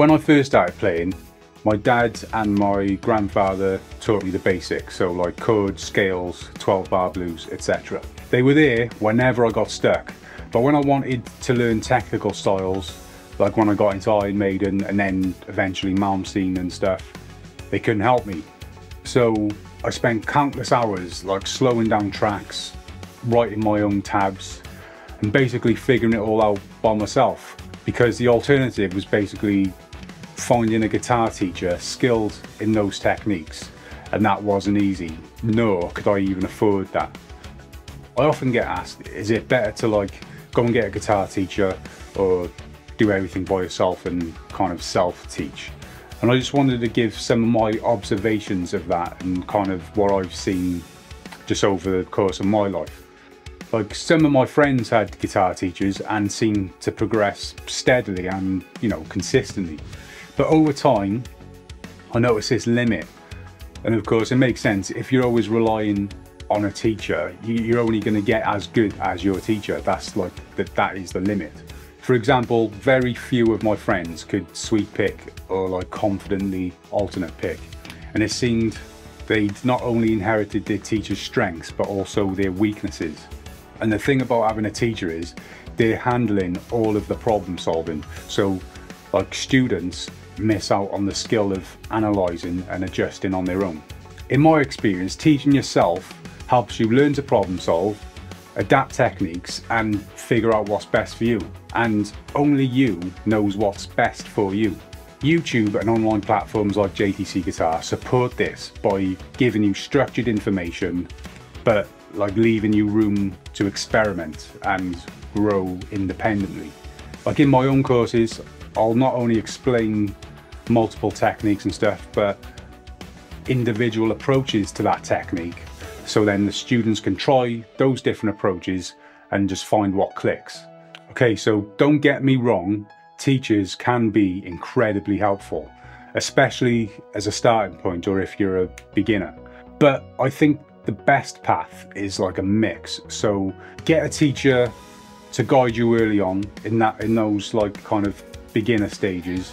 When I first started playing, my dad and my grandfather taught me the basics, so like chords, scales, 12 bar blues, etc. They were there whenever I got stuck, but when I wanted to learn technical styles, like when I got into Iron Maiden and then eventually Malmsteen and stuff, they couldn't help me. So I spent countless hours like slowing down tracks, writing my own tabs, and basically figuring it all out by myself because the alternative was basically finding a guitar teacher skilled in those techniques and that wasn't easy nor could I even afford that. I often get asked is it better to like go and get a guitar teacher or do everything by yourself and kind of self-teach and I just wanted to give some of my observations of that and kind of what I've seen just over the course of my life. Like some of my friends had guitar teachers and seemed to progress steadily and you know consistently but over time, I noticed this limit. And of course, it makes sense. If you're always relying on a teacher, you're only going to get as good as your teacher. That's like, that, that is the limit. For example, very few of my friends could sweep pick or like confidently alternate pick. And it seemed they'd not only inherited their teacher's strengths, but also their weaknesses. And the thing about having a teacher is they're handling all of the problem solving. So like students miss out on the skill of analysing and adjusting on their own. In my experience, teaching yourself helps you learn to problem solve, adapt techniques and figure out what's best for you. And only you knows what's best for you. YouTube and online platforms like JTC Guitar support this by giving you structured information, but like leaving you room to experiment and grow independently. Like in my own courses, I'll not only explain multiple techniques and stuff, but individual approaches to that technique. So then the students can try those different approaches and just find what clicks. Okay, so don't get me wrong, teachers can be incredibly helpful, especially as a starting point or if you're a beginner. But I think the best path is like a mix. So get a teacher to guide you early on in that in those like kind of beginner stages